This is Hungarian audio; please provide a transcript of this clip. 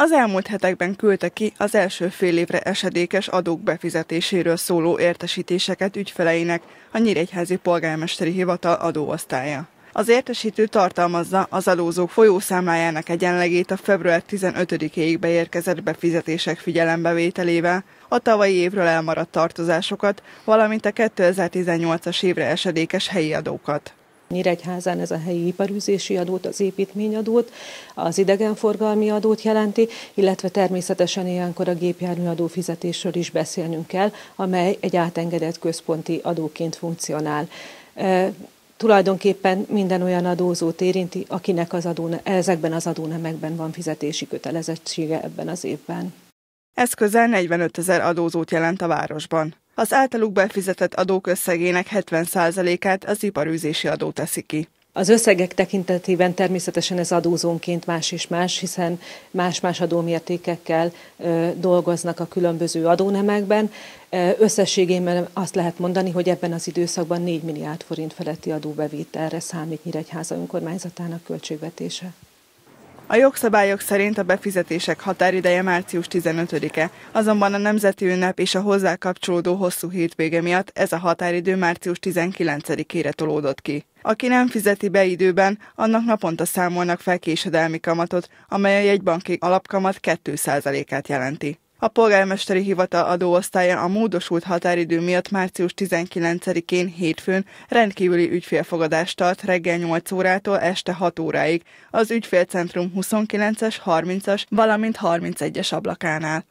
Az elmúlt hetekben küldte ki az első fél évre esedékes adók befizetéséről szóló értesítéseket ügyfeleinek a Nyíregyházi Polgármesteri Hivatal adóosztálya. Az értesítő tartalmazza az adózók folyószámlájának egyenlegét a február 15-ig beérkezett befizetések figyelembevételével, a tavalyi évről elmaradt tartozásokat, valamint a 2018-as évre esedékes helyi adókat. Nyíregyházán ez a helyi iparűzési adót, az építményadót, az idegenforgalmi adót jelenti, illetve természetesen ilyenkor a gépjárműadó fizetésről is beszélnünk kell, amely egy átengedett központi adóként funkcionál tulajdonképpen minden olyan adózót érinti, akinek az adó, ezekben az adónemekben van fizetési kötelezettsége ebben az évben. Ez közel 45 ezer adózót jelent a városban. Az általuk befizetett adók összegének 70%-át az iparűzési adó teszi ki. Az összegek tekintetében természetesen ez adózónként más és más, hiszen más-más adómértékekkel dolgoznak a különböző adónemekben. Összességében azt lehet mondani, hogy ebben az időszakban 4 milliárd forint feletti adóbevételre számít Nyíregyháza önkormányzatának költségvetése. A jogszabályok szerint a befizetések határideje március 15-e, azonban a nemzeti ünnep és a hozzá kapcsolódó hosszú hétvége miatt ez a határidő március 19-ére tolódott ki. Aki nem fizeti be időben, annak naponta számolnak fel késedelmi kamatot, amely a jegybanki alapkamat 2%-át jelenti. A polgármesteri hivatal adóosztálya a módosult határidő miatt március 19-én hétfőn rendkívüli ügyfélfogadást tart reggel 8 órától este 6 óráig az ügyfélcentrum 29-es, 30-as, valamint 31-es ablakánál.